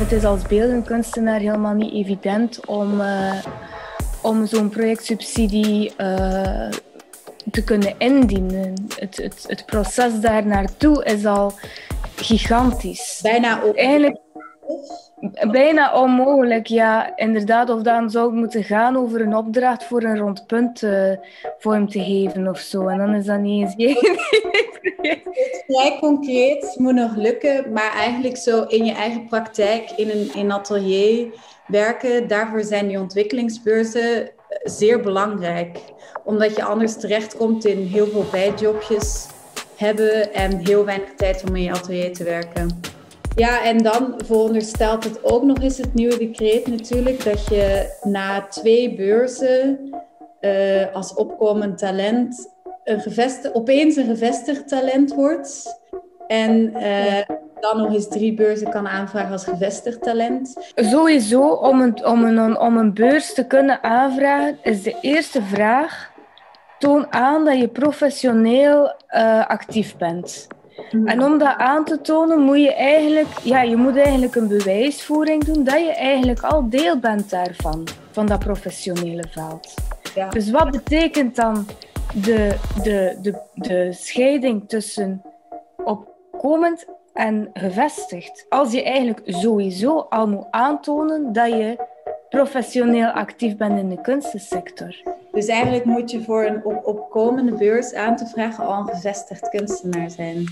het is als beeldend kunstenaar helemaal niet evident om, uh, om zo'n projectsubsidie uh, te kunnen indienen. Het, het, het proces daar naartoe is al gigantisch. Bijna op. Eigenlijk bijna onmogelijk, ja. Inderdaad, of dan zou het moeten gaan over een opdracht voor een rond punt uh, vorm te geven of zo. En dan is dat niet eens Het is vrij concreet, moet nog lukken, maar eigenlijk zo in je eigen praktijk, in een in atelier werken, daarvoor zijn die ontwikkelingsbeurzen zeer belangrijk. Omdat je anders terechtkomt in heel veel bijjobjes hebben en heel weinig tijd om in je atelier te werken. Ja, en dan veronderstelt het ook nog eens het nieuwe decreet natuurlijk dat je na twee beurzen uh, als opkomend talent een gevestigd, opeens een gevestigd talent wordt. En uh, dan nog eens drie beurzen kan aanvragen als gevestigd talent. Sowieso, om een, om, een, om een beurs te kunnen aanvragen, is de eerste vraag: toon aan dat je professioneel uh, actief bent. En om dat aan te tonen, moet je eigenlijk, ja, je moet eigenlijk een bewijsvoering doen dat je eigenlijk al deel bent daarvan, van dat professionele veld. Ja. Dus wat betekent dan de, de, de, de scheiding tussen opkomend en gevestigd? Als je eigenlijk sowieso al moet aantonen dat je professioneel actief bent in de kunstensector. Dus eigenlijk moet je voor een op opkomende beurs aan te vragen al een gevestigd kunstenaar zijn.